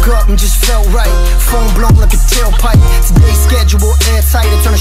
woke up and just felt right. Phone blown like a tailpipe. Today's schedule airtight, I turn a